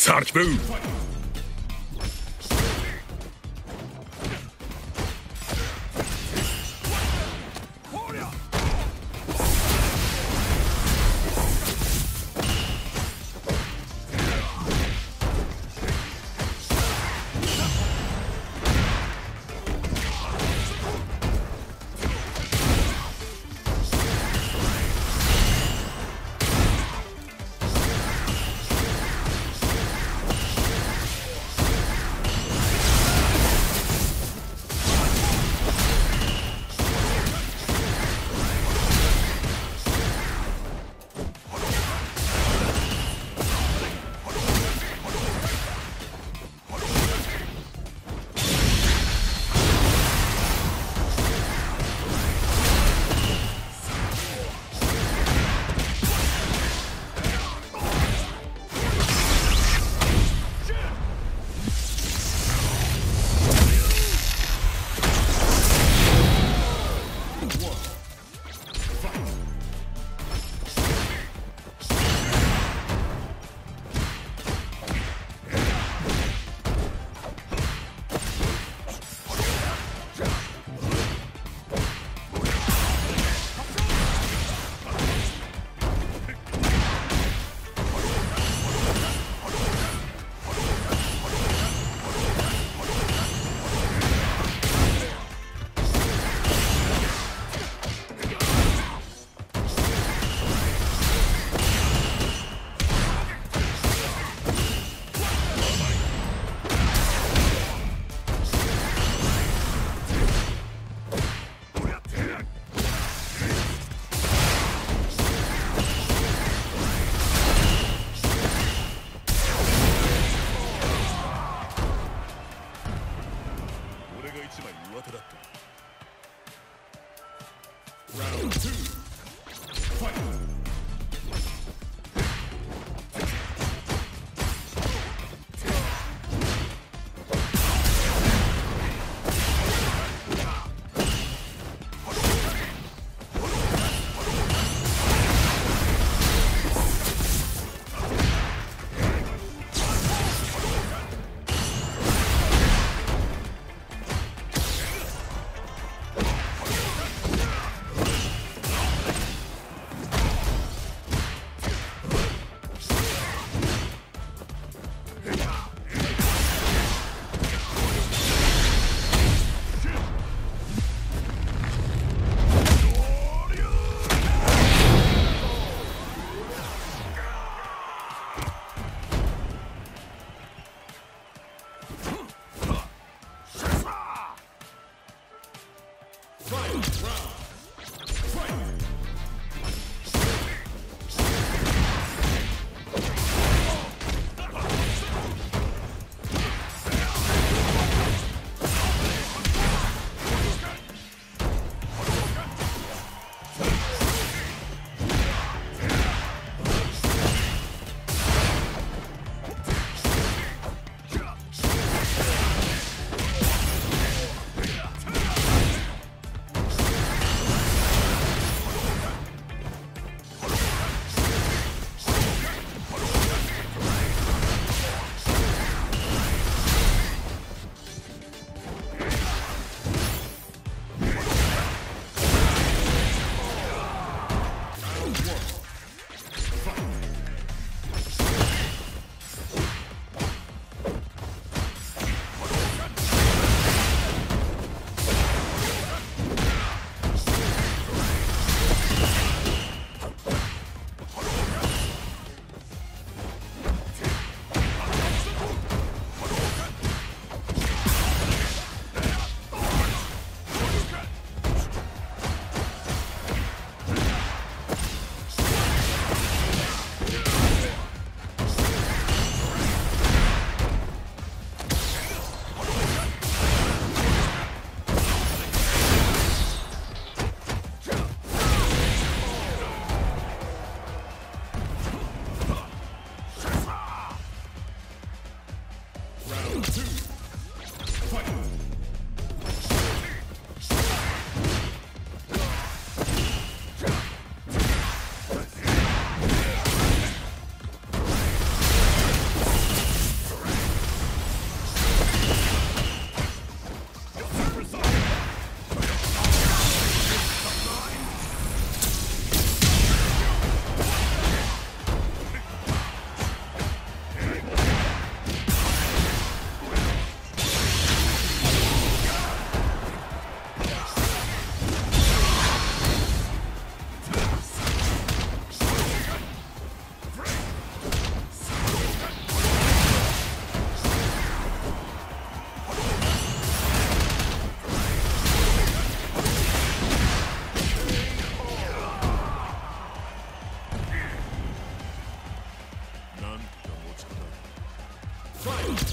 Sonic Round two. Fight.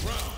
Round.